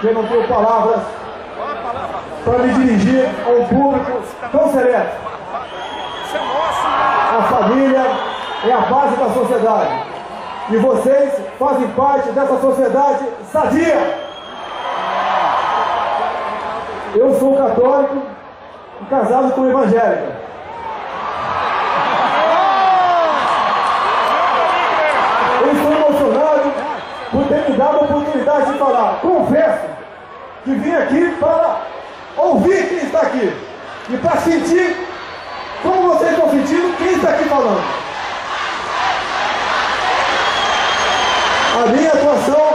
que eu não tenho palavras para me dirigir a um público tão seleto. A família é a base da sociedade. E vocês fazem parte dessa sociedade sadia. Eu sou católico e casado com evangélica. Oportunidade de falar. Confesso que vim aqui para ouvir quem está aqui e para sentir como vocês estão sentindo quem está aqui falando. A minha atuação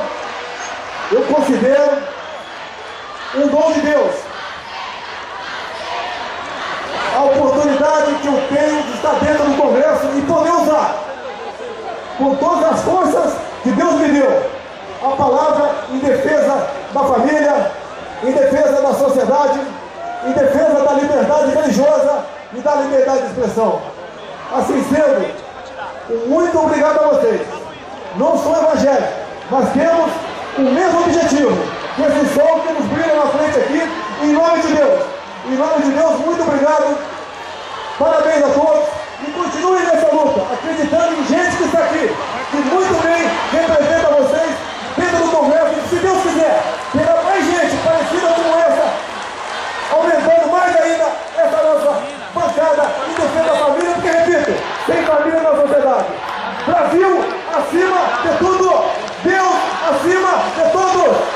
eu considero um dom de Deus. A oportunidade que eu tenho de estar dentro do Congresso e poder usar com todas as forças que Deus me deu a palavra defesa da família, em defesa da sociedade, em defesa da liberdade religiosa e da liberdade de expressão. Assim sendo, muito obrigado a vocês. Não sou evangélico, mas temos o mesmo objetivo, que esse sol que nos brilha na frente aqui, em nome de Deus. Em nome de Deus, muito obrigado. Parabéns a todos e continuem nessa luta, acreditando em gente que está aqui, que muito bem representa vocês dentro do Congresso. E se Deus quiser, terá mais gente parecida como essa, aumentando mais ainda essa nossa bancada em defesa da família, porque, repito, sociedade. Brasil acima de tudo, Deus acima de todos.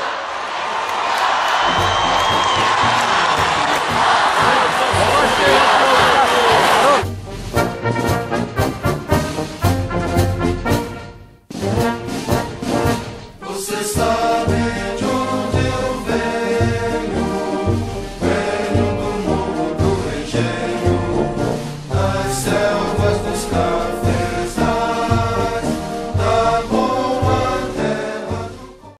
Você sabe